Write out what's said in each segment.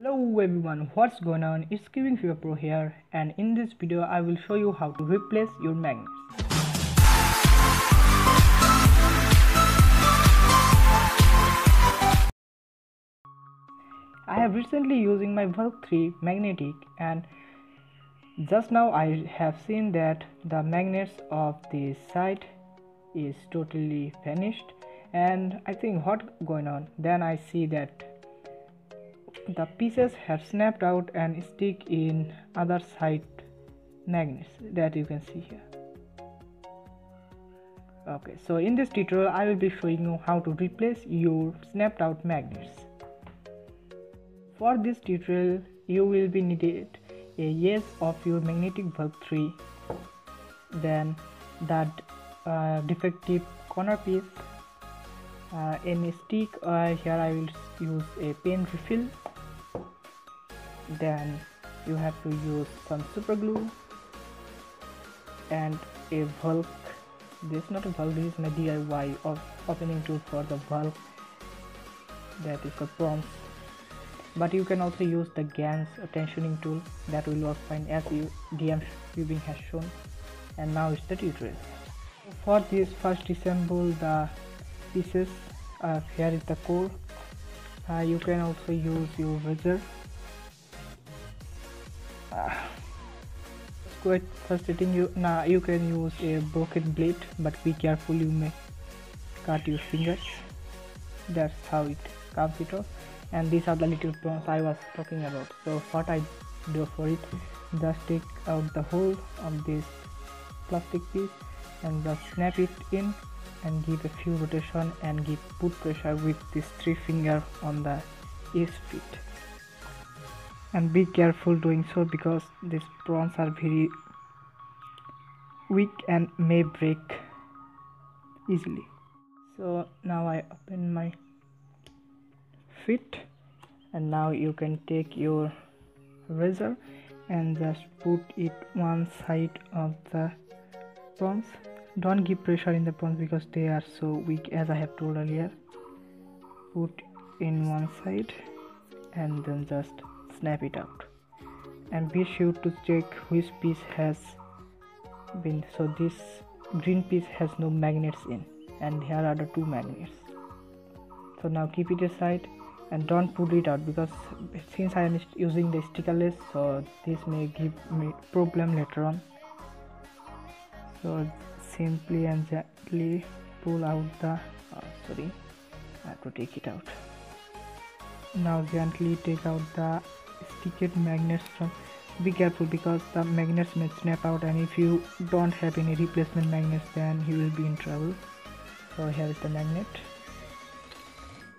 Hello everyone, what's going on? It's Giving Fever Pro here and in this video I will show you how to replace your magnets. I have recently using my Valk 3 magnetic and just now I have seen that the magnets of the side is totally vanished and I think what going on then I see that the pieces have snapped out and stick in other side magnets that you can see here. Okay so in this tutorial i will be showing you how to replace your snapped out magnets. For this tutorial you will be needed a yes of your magnetic Valk 3 then that uh, defective corner piece uh, any stick uh, here I will use a pen refill then you have to use some super glue and a Valk this is not a Valk this is my DIY of opening tool for the Valk that is the prompts. But you can also use the GAN's tensioning tool. That will work fine as you DM tubing has shown. And now it's the tutorial. For this first disassemble the pieces. Uh, here is the core. Uh, you can also use your razor quite frustrating. You now you can use a broken blade but be careful you may cut your fingers. That's how it comes it. Off and these are the little prongs I was talking about. So what I do for it just take out the whole of this plastic piece and just snap it in and give a few rotation and give put pressure with this three finger on the each feet and be careful doing so because these prongs are very weak and may break easily. So now I open my fit and now you can take your razor and just put it one side of the prongs don't give pressure in the prongs because they are so weak as I have told earlier. Put in one side and then just snap it out and be sure to check which piece has been so this green piece has no magnets in and here are the two magnets. So now keep it aside and don't pull it out because since I am using the stickerless so this may give me problem later on. So simply and gently pull out the oh, sorry I have to take it out. Now gently take out the sticked magnets from be careful because the magnets may snap out and if you don't have any replacement magnets then you will be in trouble. So here is the magnet.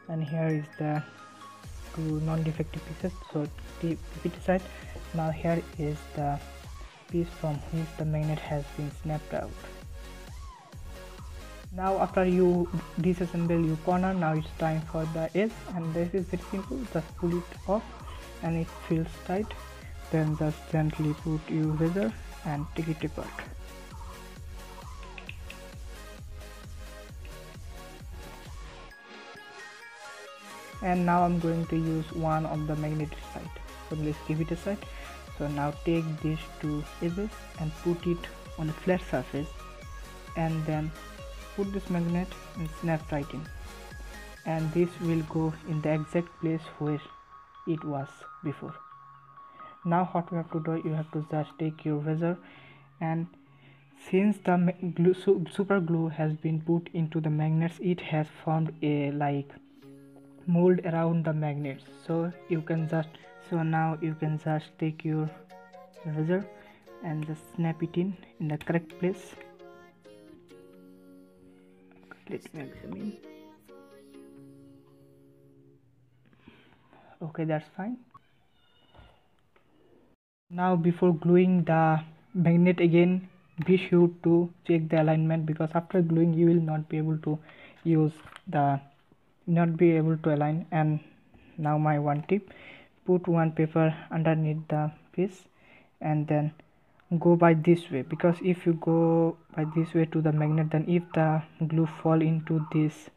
And here is the two non-defective pieces. So keep it aside. Now here is the piece from which the magnet has been snapped out. Now after you disassemble your corner now it's time for the edge. And this is very simple. Just pull it off and it feels tight then just gently put your razor and take it apart. And now I'm going to use one of the magnetic side. So let's give it a side. So now take these two edges and put it on a flat surface. And then put this magnet and snap right in. And this will go in the exact place where it was before. Now what you have to do you have to just take your razor and since the glue, super glue has been put into the magnets it has formed a like mold around the magnets. So you can just so now you can just take your razor and just snap it in in the correct place. Let me examine okay that's fine. Now before gluing the magnet again be sure to check the alignment because after gluing you will not be able to use the not be able to align. And now my one tip put one paper underneath the piece and then go by this way because if you go by this way to the magnet then if the glue fall into this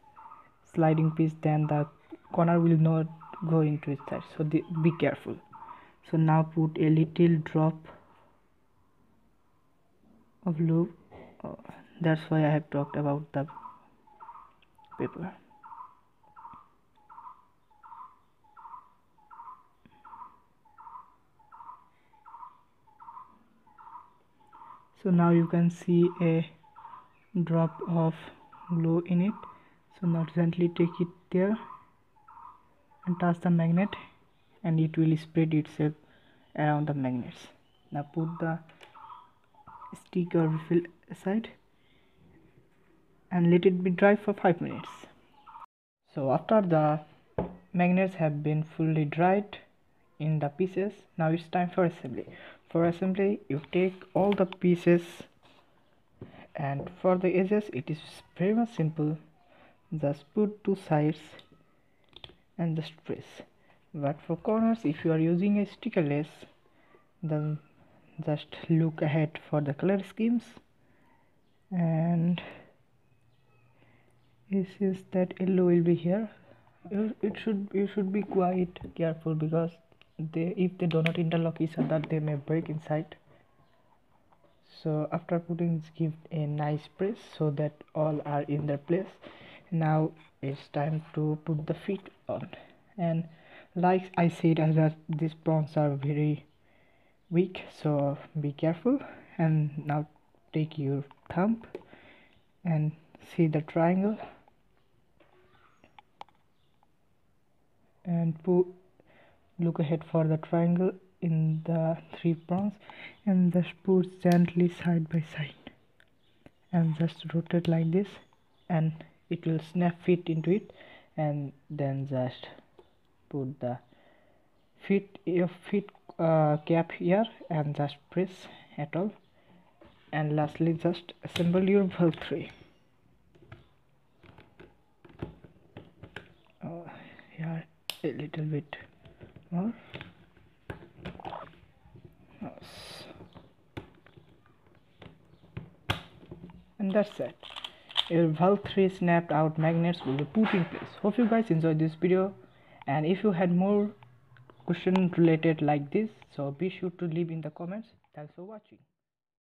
sliding piece then the corner will not go into inside so the, be careful. So now put a little drop of lube. Oh, that's why I have talked about the paper. So now you can see a drop of glue in it. So now gently take it there and touch the magnet and it will spread itself around the magnets. Now put the stick or refill aside and let it be dry for 5 minutes. So after the magnets have been fully dried in the pieces now it's time for assembly. For assembly you take all the pieces and for the edges it is very much simple. Just put two sides and just press but for corners if you are using a stickerless then just look ahead for the color schemes. And this is that yellow will be here. It should you should be quite careful because they if they do not interlock each other they may break inside. So after putting give a nice press so that all are in their place now it's time to put the feet on. And like i said these prawns are very weak so be careful. And now take your thumb and see the triangle. And put look ahead for the triangle in the three prawns and just put gently side by side. And just rotate like this. And it will snap fit into it and then just put the fit your fit uh, cap here and just press at all. And lastly just assemble your tray oh, here a little bit more. Yes. and that's it your Valk 3 snapped out magnets will be put in place. Hope you guys enjoyed this video. And if you had more question related like this so be sure to leave in the comments. Thanks for watching